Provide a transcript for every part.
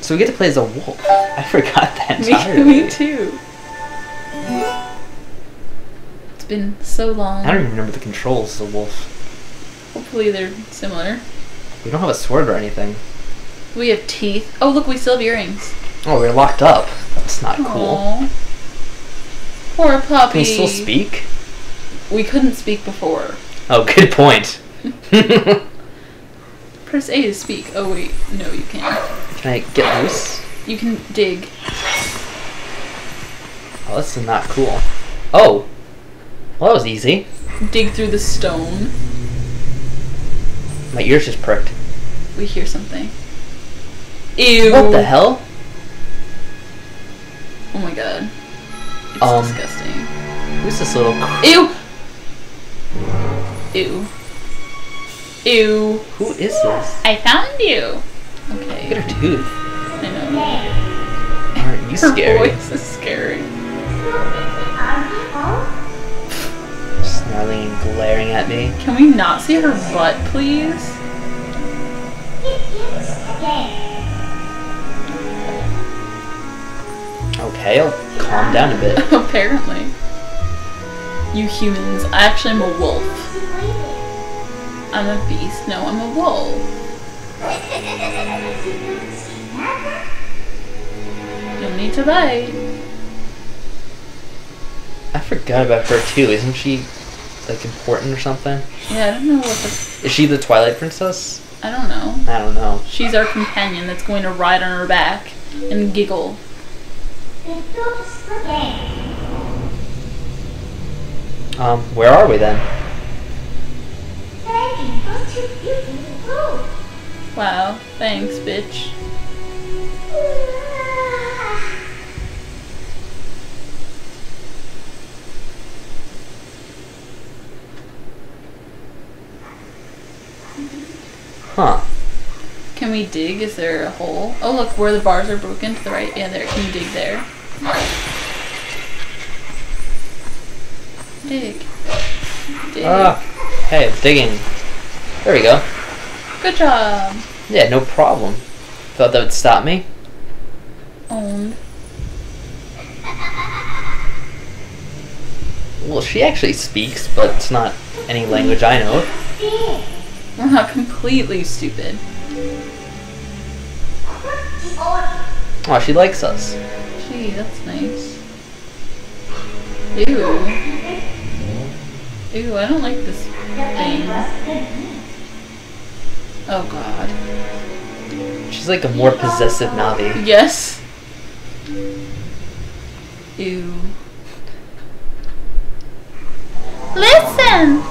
So we get to play as a wolf. I forgot that entirely. me too. It's been so long. I don't even remember the controls as a wolf. Hopefully they're similar. We don't have a sword or anything. We have teeth. Oh, look, we still have earrings. Oh, we're locked up. That's not cool. Poor puppy. Can we still speak? We couldn't speak before. Oh, good point. Press A to speak. Oh wait, no, you can't. I get loose? You can dig. Oh, this is not cool. Oh! Well, that was easy. Dig through the stone. My ears just pricked. We hear something. Ew. What the hell? Oh my god. It's Um, disgusting. Who's this little... Ew. Ew. Ew. Who is this? I found you. Look Okay. at her tooth. I know. Aren't you Her scary? voice is scary. Snarling and glaring at me. Can we not see her butt, please? Okay, I'll calm down a bit. Apparently. You humans. I actually am a wolf. I'm a beast. No, I'm a wolf. No need to bite. I forgot about her too. Isn't she like important or something? Yeah, I don't know what the. Is she the Twilight Princess? I don't know. I don't know. She's our companion that's going to ride on her back and giggle. Um, where are we then? Wow, thanks, bitch. Huh. Can we dig? Is there a hole? Oh, look, where the bars are broken to the right. Yeah, there. Can you dig there? Dig. Dig. Ah, hey, digging. There we go. Good job. Yeah, no problem. Thought that would stop me. Owned. Well, she actually speaks, but it's not any language I know. We're not completely stupid. Oh, she likes us. Gee, that's nice. Ew. Ew, I don't like this thing. Oh god. She's like a more possessive Navi. Yes. Ew. Listen!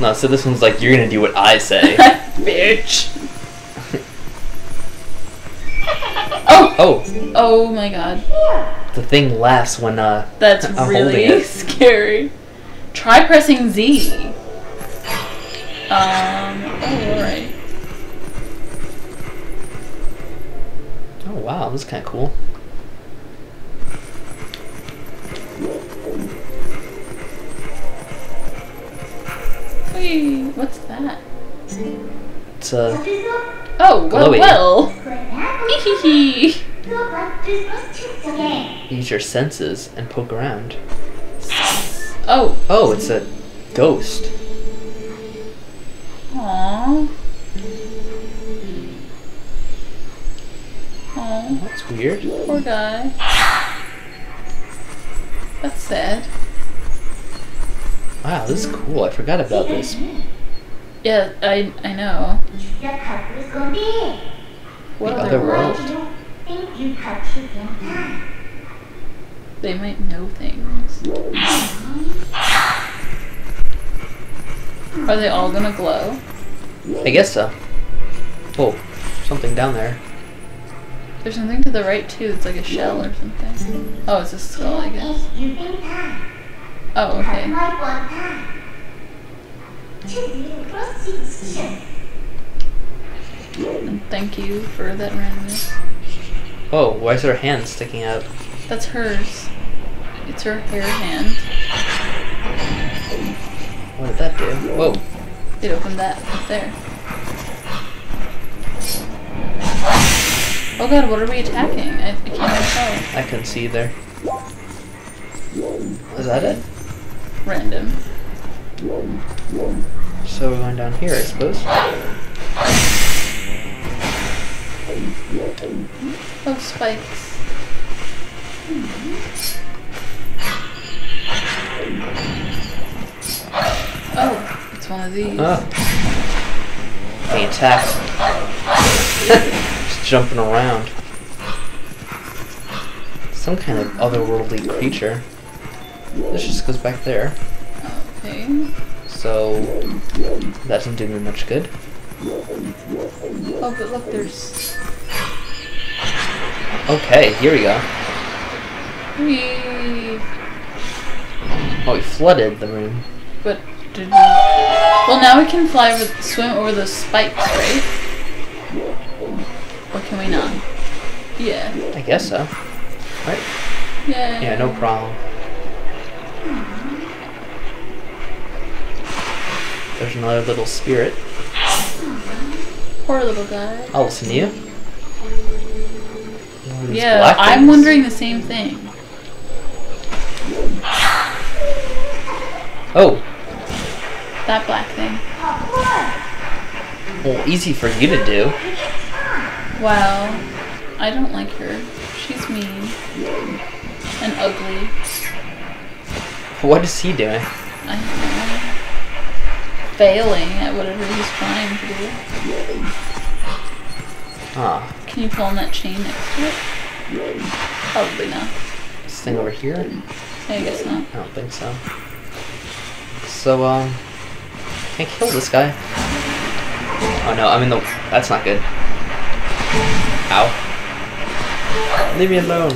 No, so this one's like, you're gonna do what I say. Bitch. oh! oh, Oh my god. the thing laughs when, uh, That's I'm holding really it. scary. Try pressing Z. Um, oh, alright. Wow, this is kind of cool. Whee, what's that? It's, uh, Oh, well, Glowy. well. Use your senses and poke around. Oh, Oh, it's a ghost. Aww. That's weird. poor guy. That's sad. Wow, this is cool. I forgot about this. Yeah, I I know. What The other other world? world. They might know things. Are they all gonna glow? I guess so. Oh, something down there. There's something to the right too. It's like a shell or something. Oh, it's a skull, I guess. Oh, okay. And thank you for that randomness. Oh, why is her hand sticking out? That's hers. It's her hair hand. What did that do? Whoa. It opened that up there. Oh god, what are we attacking? I, I can't even tell. I couldn't see there. Is that it? Random. So we're going down here, I suppose. Oh, spikes. Oh, it's one of these. Ah. Oh. Being attacked. Jumping around. Some kind of otherworldly creature. This just goes back there. Okay. So that doesn't do me much good. Oh, but look, there's. Okay, here we go. Whee! Oh, we flooded the room. But did we? Well, now we can fly over, swim over those spikes, right? Can we not? Yeah. I guess so. Right? Yeah. Yeah, no problem. There's another little spirit. Poor little guy. Oh, I'll listen to you. One of these Yeah, I'm things. wondering the same thing. Oh, That black thing. well, easy for you to do. Wow. I don't like her. She's mean. And ugly. What is he doing? I don't know. Failing at whatever he's trying to do. Ah, Can you pull on that chain next to it? Probably not. this thing over here? I guess not. I don't think so. So, um, can't kill this guy. Oh no, I'm in the. That's not good. Ow. Leave me alone.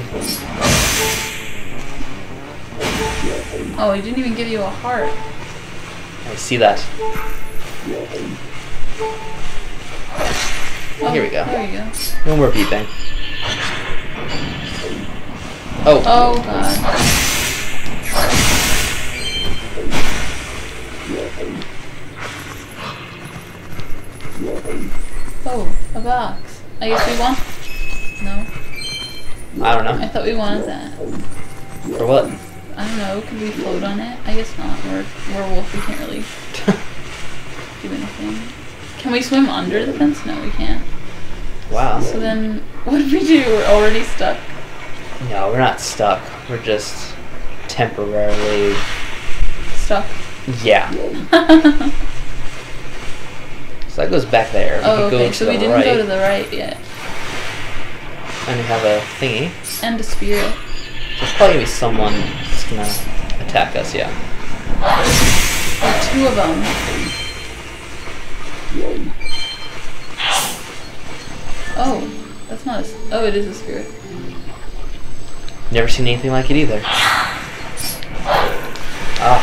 Oh, he didn't even give you a heart. I see that. Oh, Here we go. There you go. No more beeping. Oh, Oh god. Oh, a box. I guess we want. No, I don't know. I thought we wanted that. For what? I don't know. Could we float on it? I guess not. We're werewolf. We can't really do anything. Can we swim under the fence? No, we can't. wow. So then, what do we do? We're already stuck. No, we're not stuck. We're just temporarily. Stuck. Yeah. So that goes back there. Oh, okay. So we didn't right, go to the right yet. and we have a thingy. And a spirit. There's probably gonna be someone that's gonna attack us. Yeah. Or two of them. Oh, that's not a. Oh, it is a spirit. Never seen anything like it either. Ah.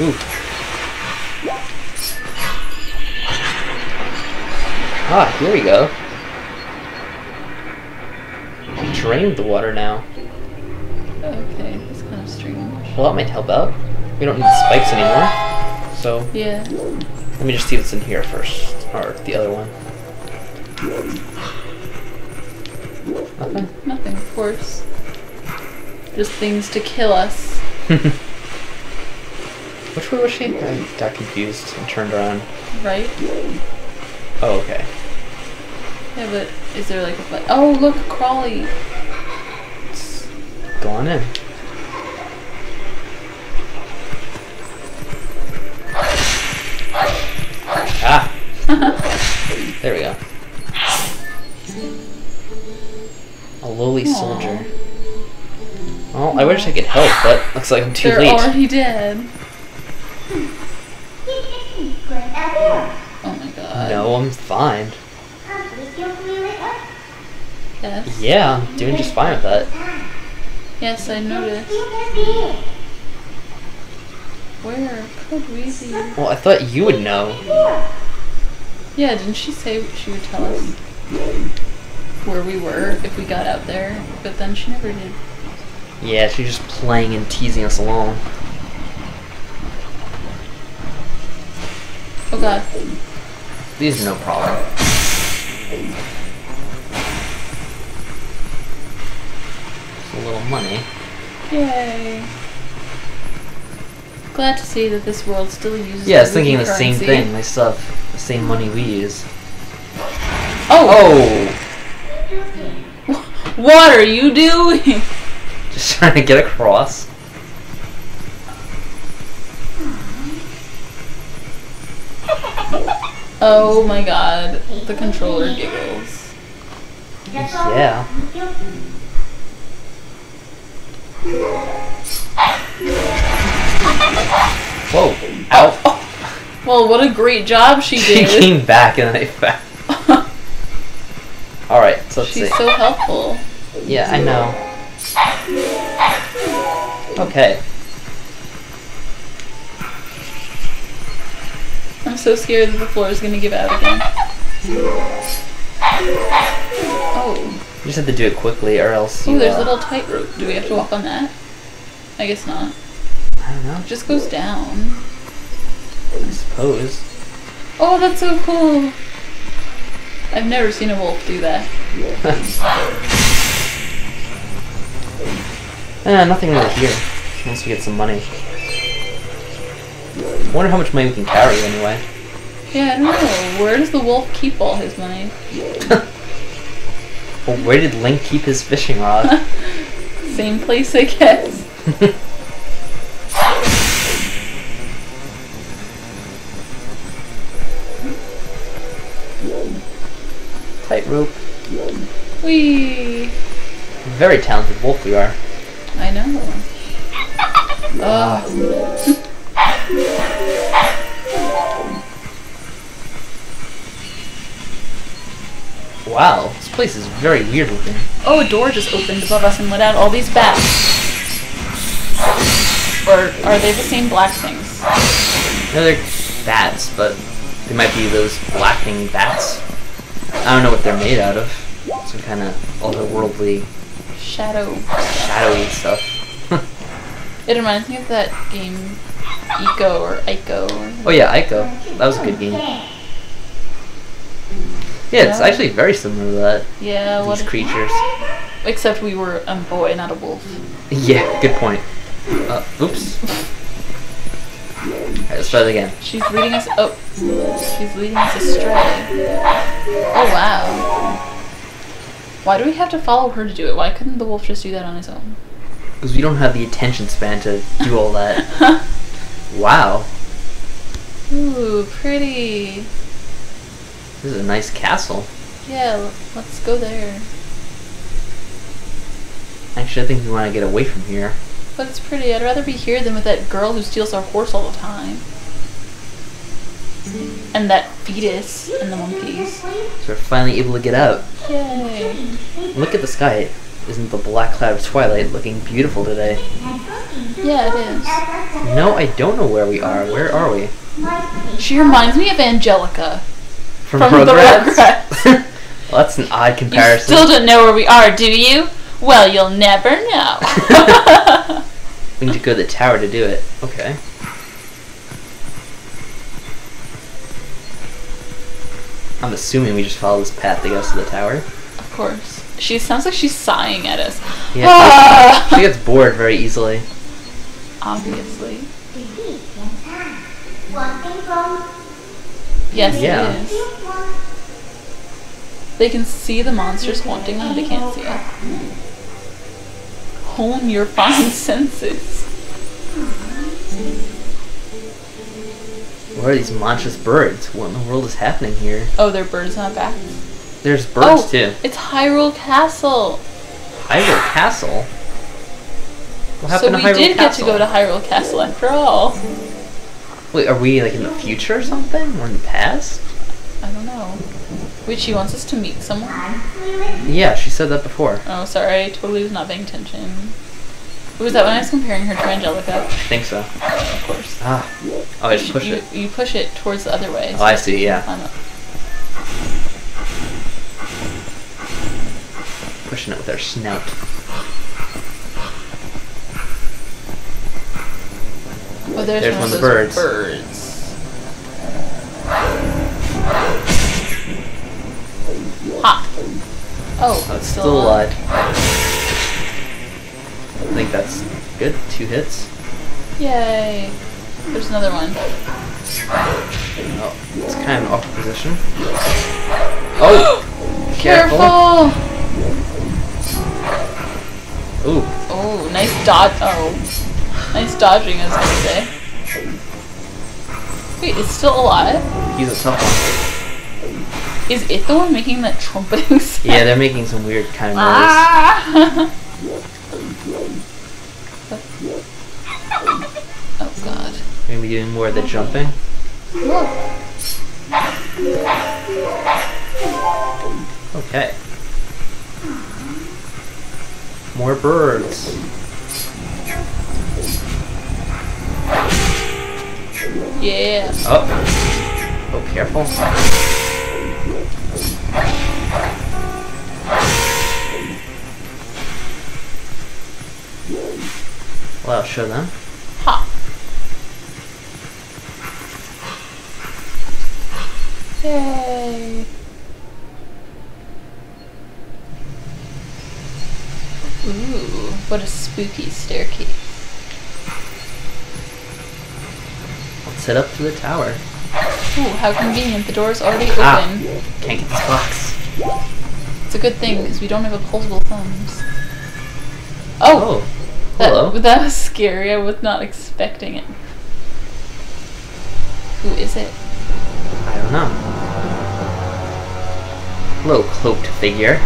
Um, Ooh. Ah, here we go. We drained the water now. okay, that's kind of strange. Well, that might help out. We don't need the spikes anymore. So, Yeah. let me just see what's in here first. Or the other one. Nothing? Nothing, of course. Just things to kill us. Which way was she? I got confused and turned around. Right? Oh, okay. Yeah, but is there like a button? Oh, look, Crawley. Let's go on in. Ah! there we go. A lowly Aw. soldier. Well, I wish I could help, but looks like I'm too They're late. already dead. Oh my god. No, I'm fine. Yes. Yeah, doing just fine with that. Yes, I noticed. Where could we be? Well, I thought you would know. Yeah, didn't she say she would tell us where we were if we got out there? But then she never did. Yeah, she's just playing and teasing us along. Oh god. These are no problem. A little money. Yay. Glad to see that this world still uses. Yeah, I was thinking the same thing. They still have the same money we use. Oh, Oh! what are you doing? Just trying to get across. Oh my god, the controller giggles. Yeah. Whoa. Ow. Oh. Well, what a great job she did. She came back and I fell. Alright, so She's see. so helpful. Yeah, I know. Okay. I'm so scared that the floor is gonna give out again. Just have to do it quickly or else Oh, you, there's uh, a little tightrope. Do we have to walk on that? I guess not. I don't know. It just goes down. I suppose. Oh, that's so cool. I've never seen a wolf do that. Eh, nothing really here. Once we get some money. wonder how much money we can carry anyway. Yeah, I don't know. Where does the wolf keep all his money? Well, where did Link keep his fishing rod? Same place, I guess. Tightrope. Whee! Very talented wolf we are. I know. Uh, Wow, this place is very weird looking. oh, a door just opened above us and let out all these bats. Or are they the same black things? No, they're bats, but they might be those blackening bats. I don't know what they're made out of. Some kind of otherworldly, Shadow. shadowy stuff. It reminds me of that game, Eco or Ico. Or oh yeah, Ico. That was a good game. Yeah, it's actually very similar to that. Yeah, what? These creatures. Except we were a boy, not a wolf. Yeah, good point. Uh, oops. Alright, let's try it again. She's leading us. Oh, she's leading us astray. Oh wow. Why do we have to follow her to do it? Why couldn't the wolf just do that on his own? Because we don't have the attention span to do all that. Wow. Ooh, pretty. This is a nice castle. Yeah, let's go there. Actually, I think we want to get away from here. But it's pretty. I'd rather be here than with that girl who steals our horse all the time. And that fetus and the monkeys. So we're finally able to get out. Yay. Look at the sky. Isn't the black cloud of twilight looking beautiful today? Yeah, it is. No, I don't know where we are. Where are we? She reminds me of Angelica. From, From the Rugrats? well, that's an odd You comparison. still don't know where we are, do you? Well, you'll never know. We need to go to the tower to do it. Okay. I'm assuming we just follow this path that goes to the tower. of course. She sounds like she's sighing at us. Yeah. Ah! She gets bored very easily. Obviously. Yes, Yeah. it is. They can see the monsters haunting them, they can't see it. Hone your fine senses. What are these monstrous birds? What in the world is happening here? Oh, there are birds on our back. There's birds oh, too. It's Hyrule Castle. Hyrule Castle. What So happened we to Hyrule did get to go to Hyrule Castle after all. Wait, are we like in the future or something? Or in the past? I don't know. Wait, she wants us to meet someone? Yeah, she said that before. Oh, sorry, I totally was not paying attention. Was that when I was comparing her to Angelica? I think so. Of course. Ah. Oh, I just push you, it. You push it towards the other way. Oh, I see, yeah. Pushing it with our snout. there's, one, of the birds. birds. Oh, that's still, still alive. I think that's good. Two hits. Yay. There's another one. Oh, it's kind of off position. Oh! careful! careful. Ooh. Oh, nice dodge. Oh. Nice dodging, as I say. Wait, it's still alive? he's a tough. Is it the one making that trumpeting sound? Yeah, they're making some weird kind of noise. Ah! oh god. Maybe doing more of the jumping. Okay. More birds. Yeah. Oh. Oh, careful. Well, I'll show them. Ha. Yay. Ooh, what a spooky staircase. Let's up to the tower. Ooh, how convenient. The door's already open. Ah. Can't get this box. It's a good thing because we don't have opposable thumbs. Oh, Oh. that, Hello. that was scary. I was not expecting it. Who is it? I don't know. Hello, cloaked figure.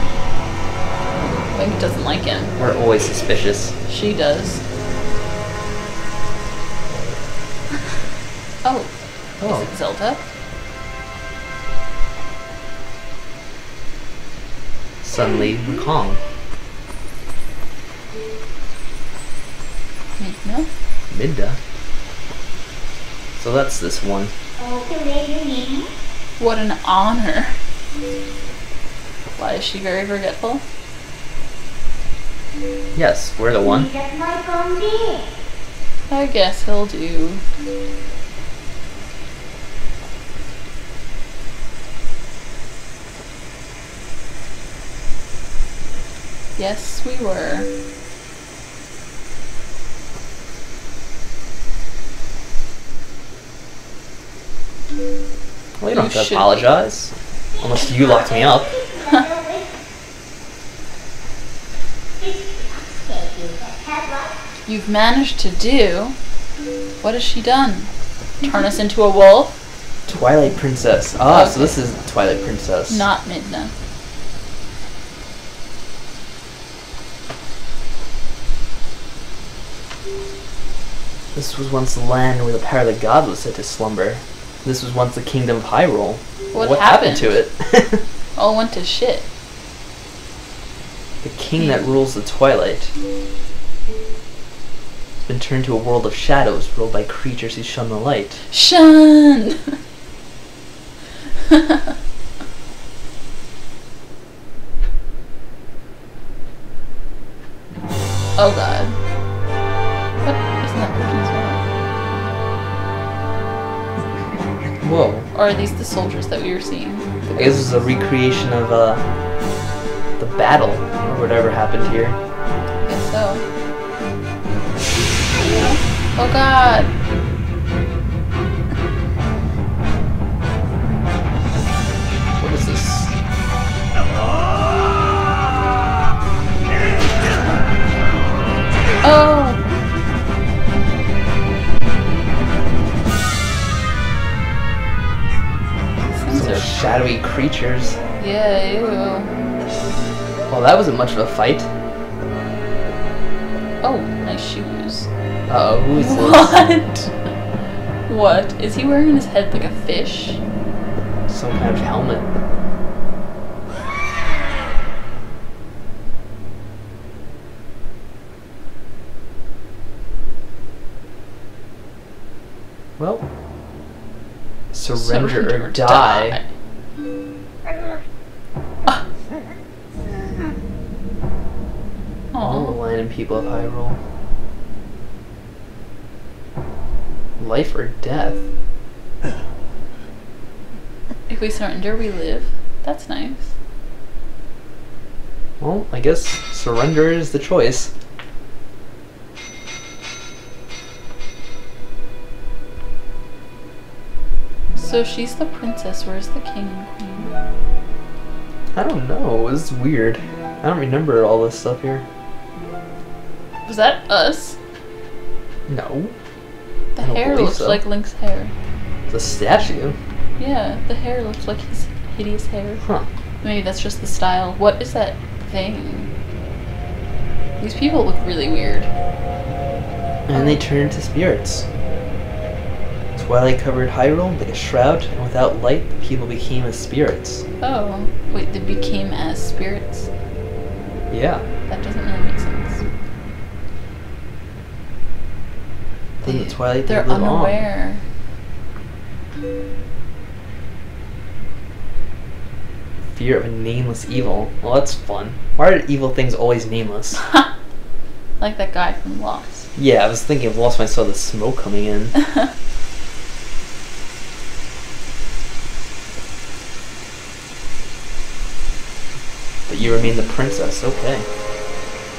Link doesn't like him. We're always suspicious. She does. Oh, Oh. is it Zelda? Suddenly, Kong. No. Midna. So that's this one. What an honor. Why is she very forgetful? Yes, we're the one. I guess he'll do. Yes, we were. Well, you You don't have to apologize. Unless you locked me up. You've managed to do. What has she done? Turn us into a wolf? Twilight Princess. Ah, so this is Twilight Princess. Not Midna. This was once the land where the power of the god was said to slumber. This was once the kingdom of Hyrule. What, happened to it? All went to shit. the king that rules the twilight has been turned to a world of shadows ruled by creatures who shun the light. Shun! oh god. Or are these the soldiers that we were seeing? I guess this is a recreation of uh, the battle or whatever happened here. I guess so. Oh god! What is this? Oh! Shadowy creatures. Yeah, ew. Well, that wasn't much of a fight. Oh, nice shoes. Uh oh, who is this? What? What? Is he wearing on his head like a fish? Some kind of helmet. Well, surrender, or die. Ah. All the Aw. land and people of Hyrule. Life or death? If we surrender, we live. That's nice. Well, I guess surrender is the choice. So she's the princess. Where's the king and queen? I don't know. It's weird. I don't remember all this stuff here. Was that us? No. The hair looks so. like Link's hair. The statue. Yeah, the hair looks like his hideous hair. Huh. Maybe that's just the style. What is that thing? These people look really weird. And they turn into spirits. Twilight covered Hyrule like a shroud, and without light, the people became as spirits. Oh, wait, they became as spirits? Yeah. That doesn't really the Twilight They're they live on. unaware. Fear of a nameless evil. Well, that's fun. Why are evil things always nameless? like that guy from Lost. Yeah, I was thinking of Lost when I saw the smoke coming in. But you remain the princess, okay.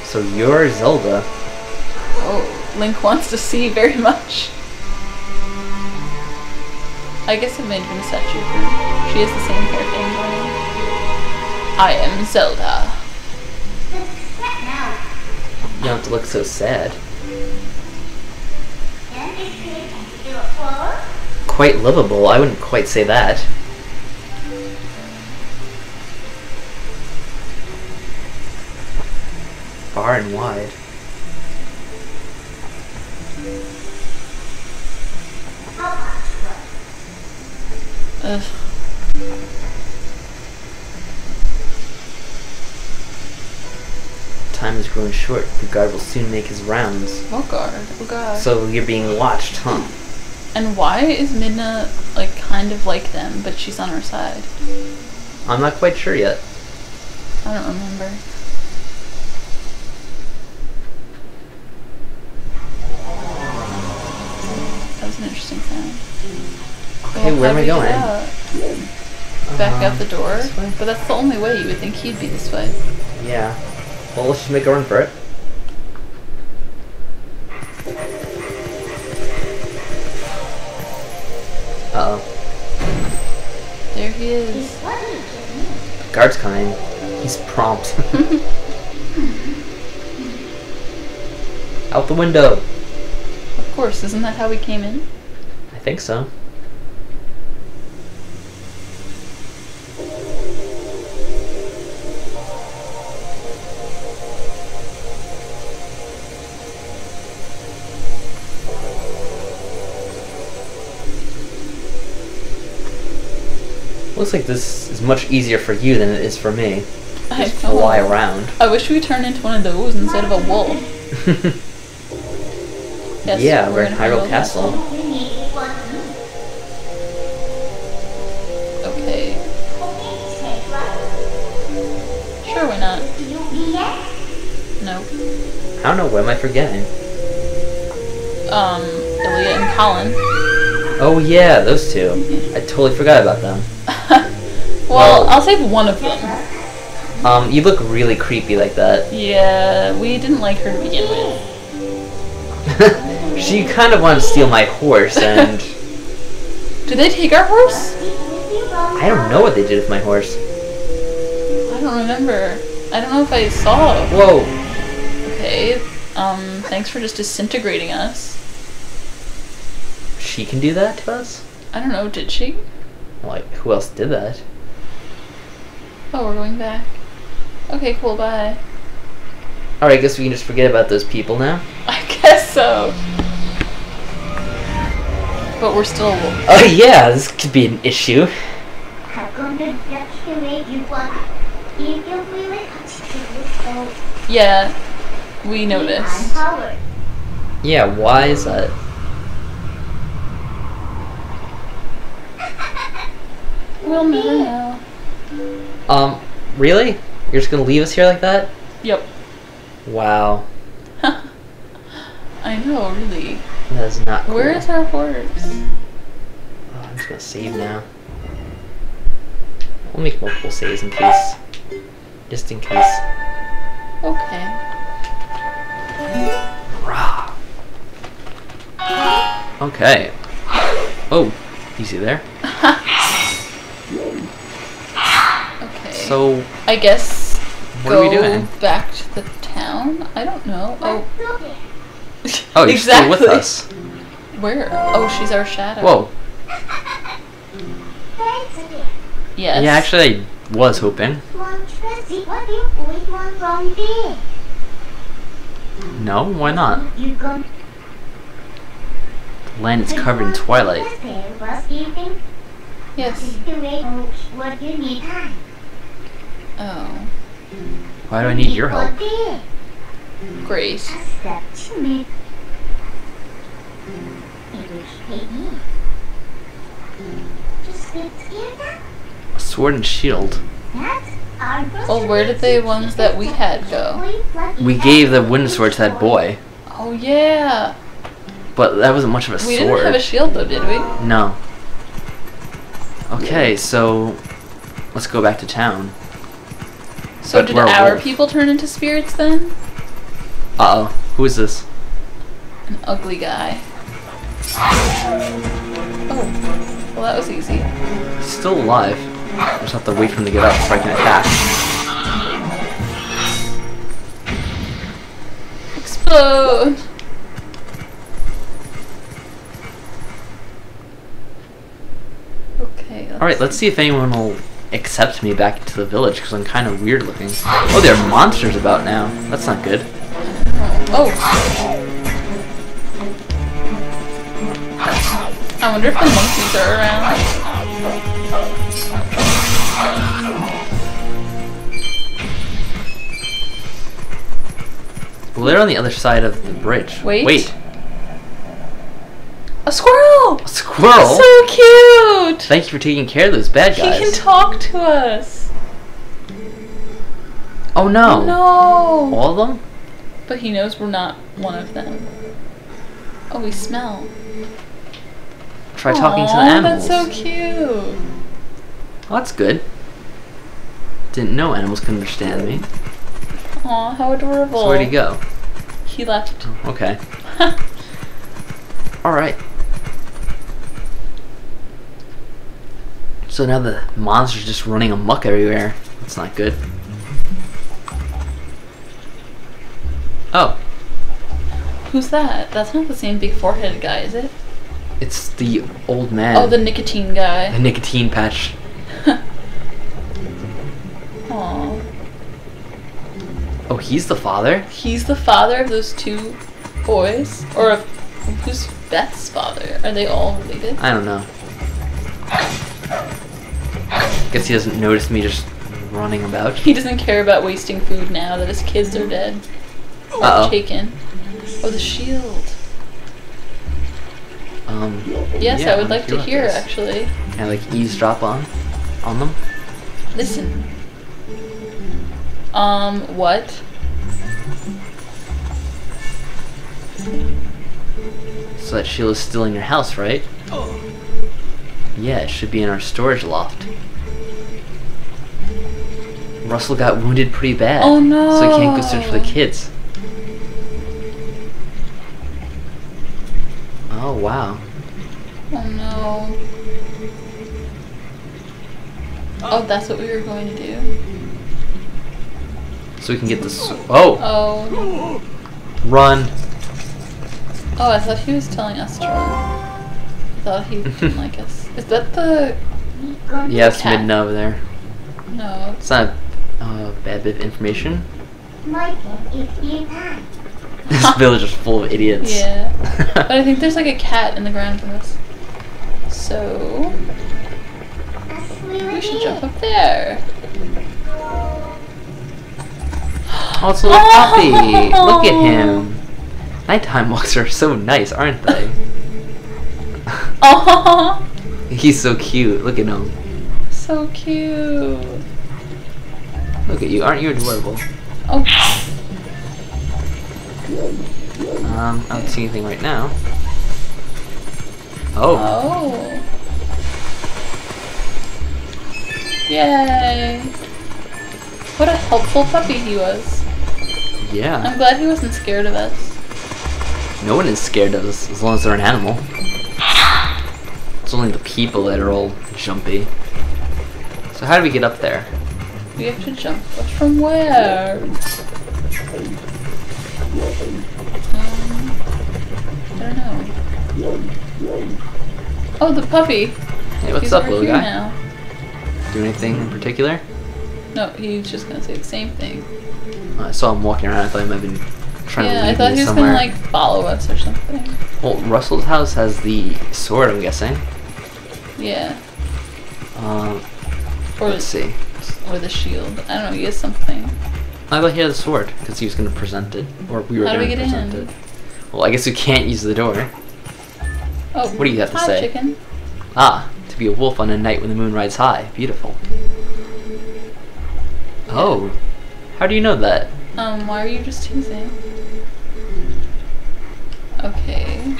So you're Zelda. oh, Link wants to see very much. I guess it may have been a her. She has the same hair thing going. I am Zelda. You don't have to look so sad. Quite livable, I wouldn't quite say that. Far and wide. Short. The guard will soon make his rounds. Oh god. Oh god. So you're being watched, huh? and why is Midna like kind of like them, but she's on our side? I'm not quite sure yet. I don't remember. That was an interesting sound. Okay, Well, where am I we going? out? Back out uh-huh. the door? But that's the only way. You would think he'd be this way. Yeah. Well, let's just make a run for it. Uh oh. There he is. Guard's coming. He's prompt. Out the window. Of course, isn't that how we came in? I think so. Looks like this is much easier for you than it is for me. I Just know. fly around. I wish we turned into one of those instead of a wolf. Yes, Yeah, we're in Hyrule Castle. Okay. Sure, why not? No. I don't know, what am I forgetting? Um, Ilia and Colin. Oh yeah, those two. I totally forgot about them. well, Well- I'll save one of them. Um, you look really creepy like that. Yeah, we didn't like her to begin with. she kind of wanted to steal my horse, and Did they take our horse? I don't know what they did with my horse. I don't remember. I don't know if I saw. Whoa! Okay. Um, thanks for just disintegrating us. She can do that to us? I don't know, did she? Like, who else did that? Oh, we're going back. Okay, cool, bye. Alright, I guess we can just forget about those people now. I guess so. But we're still a wolf. Oh yeah, this could be an issue. Yeah, we noticed. Yeah, why is that? We'll never know. Um, really? You're just gonna leave us here like that? Yep. Wow. I know, really. That is not cool. Where is our horse? Oh, I'm just gonna save now. We'll make multiple saves in case. Just in case. Okay. Rah. Okay. Oh, easy there. Okay. So, I guess what go are we doing? back to the town. I don't know. Oh. Oh, you're still with us. Where? Oh, she's our shadow. Whoa. Yes. Yeah, actually, I was hoping. What do you always want from there? No, why not? You The land is covered in twilight. Yes. to make what you need time. Oh, Why do I need your help? There. great. Accept me. It is me. Just sit here. A sword and shield. That's our Well, where did the ones that we had go? We gave the wind sword to that boy, Oh yeah. but that wasn't much of a We sword. didn't have a shield though, did we? No. Okay, so let's go back to town. So But did our wolf. people turn into spirits then? Uh oh, who is this? An ugly guy. Oh, well that was easy. He's still alive. I Just have to wait for him to get up so I can attack. Explode! Okay. All right, let's see if anyone will accept me back into the village because I'm kind of weird looking. Oh, there are monsters about now. That's not good. Oh. I wonder if the monkeys are around. Well, they're on the other side of the bridge. Wait. Wait. A squirrel! A squirrel? So cute! Thank you for taking care of those bad guys. He can talk to us. oh no. Oh, no. All of them? But he knows we're not one of them. Oh, we smell. Try talking to the animals. That's so cute. Well, that's good. Didn't know animals could understand me. Aw, how adorable. So where'd he go? He left. Okay. Alright. So now the monster's just running amok everywhere. That's not good. Oh, Who's that? That's not the same big forehead guy, is it? it's the old man. Oh, the nicotine guy. the nicotine patch. Aw. Oh, he's the father? He's the father of those two boys? Or of who's Beth's father? Are they all related? I don't know. Guess he doesn't notice me just running about. He doesn't care about wasting food now that his kids are dead. Uh-oh. taken. Oh, the shield. Um, Yes, yeah, I would I'm like to hear, this. actually. Can I like eavesdrop on, on them? Listen. Um, what? So that shield is still in your house, right? Oh. Yeah, it should be in our storage loft. Rusl got wounded pretty bad. Oh, no. So he can't go search for the kids. Oh wow. Oh no. Oh, that's what we were going to do? So we can get this. Oh, Oh. run! Oh, I thought he was telling us to run. I thought he didn't like us. Is that the. Yeah, it's Midna over there. No. It's not a bad bit of information. Mike, it's your time. This village is full of idiots. Yeah. But I think there's like a cat in the ground for us. So. We should jump up there. Oh, it's a little puppy. Look at him. Nighttime walks are so nice, aren't they? Oh, He's so cute. Look at him. so cute. Look at you. Aren't you adorable? Oh, Um, I don't see anything right now. Oh. oh. Yay. What a helpful puppy he was. Yeah. I'm glad he wasn't scared of us. No one is scared of us as long as they're an animal. It's only the people that are all jumpy. So how do we get up there? We have to jump. But from where? Um, I don't know. Oh, the puppy. Hey, what's He's up, little guy? Now. Do anything in particular? No, he's just gonna say the same thing. I saw him walking around. I thought he might have been trying to yeah, I thought me he was somewhere. gonna like follow us or something. Well, Rusl's house has the sword. I'm guessing. Yeah, Um, or let's see. Or the shield. I don't know. He has something. I thought he had a sword because he was going to present it, or we were going we to get present in? it. Well, I guess we can't use the door. Oh, What do you have to say? chicken. Ah, to be a wolf on a night when the moon rides high. Beautiful. Oh, how do you know that? Um, why are you just teasing? Okay.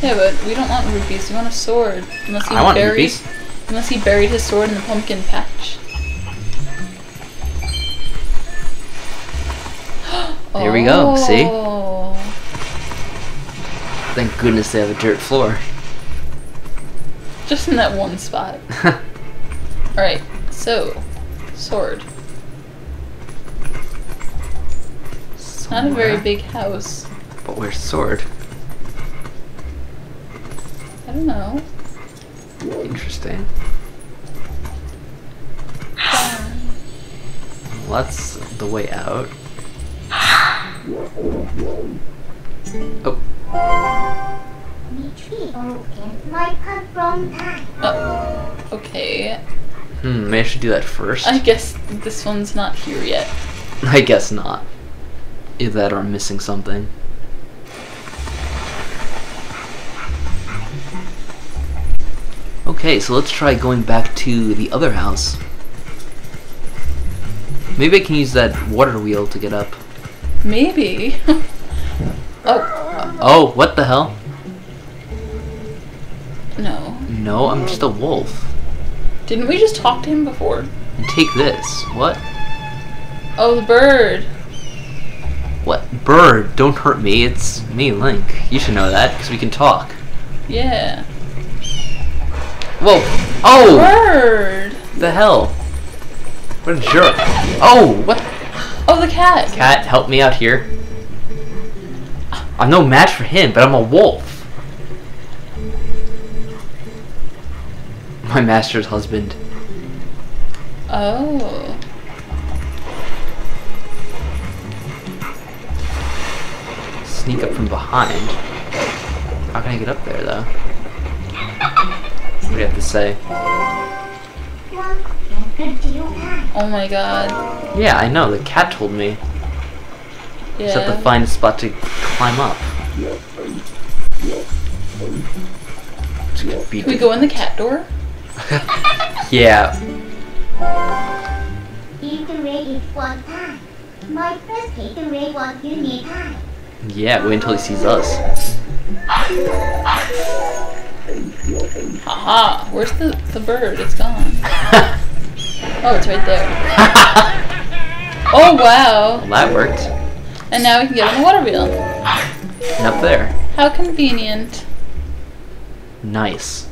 Yeah, but we don't want rupees. We want a sword. Unless he I want rupees. Unless he buried his sword in the pumpkin patch. There we go, see? Oh. Thank goodness they have a dirt floor. Just in that one spot. Alright, so, sword. Not a very big house. But where's sword? I don't know. Interesting. Well, that's the way out. Oh, The tree broken might come from time. Oh, okay. hmm, maybe I should do that first. I guess this one's not here yet. I guess not. Either that or I'm missing something. Okay, so let's try going back to the other house. Maybe I can use that water wheel to get up. Maybe. oh, Oh, what the hell? no. No, I'm just a wolf. Didn't we just talk to him before? And take this. What? Oh, the bird. What? Bird, don't hurt me. It's me, Link. You should know that, because we can talk. Yeah. Whoa! Oh! Bird. The hell? What a jerk. Oh, what? Oh, the cat. Cat, help me out here. I'm no match for him, but I'm a wolf. My master's husband. Oh. Sneak up from behind. How can I get up there, though? What do you have to say? One can conceal time. Oh my god. Yeah, I know. The cat told me. Yeah. It's at the finest spot to climb up. Just gonna beat Can we go in the cat door? Yeah. Gatorade is one time. My first Gatorade was unit time. Yeah, wait until he sees us. Haha. Where's the, the bird? It's gone. Oh, it's right there. Oh, wow. Well, that worked. And now we can get on the water wheel. And up there. How convenient. Nice.